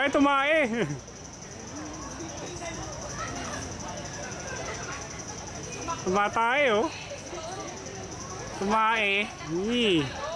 Ay, tumae. Tumatae, oh. Tumae. Yee.